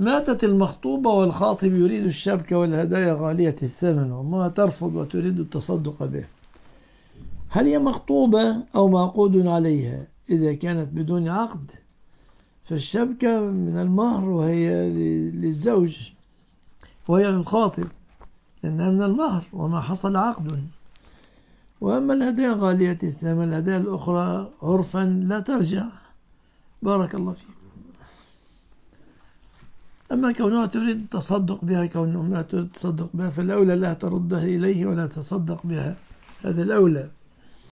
ماتت المخطوبة والخاطب يريد الشبكة والهدايا غالية الثمن وما ترفض وتريد التصدق به. هل هي مخطوبة أو معقود عليها؟ إذا كانت بدون عقد فالشبكة من المهر وهي للزوج وهي للخاطب لأنها من المهر وما حصل عقد. وأما الهدايا غالية الثمن الهدايا الأخرى عرفا لا ترجع. بارك الله فيك. أما كونها تريد التصدق بها كونها تريد التصدق بها فالأولى لا تردها إليه ولا تصدق بها. هذا الأولى.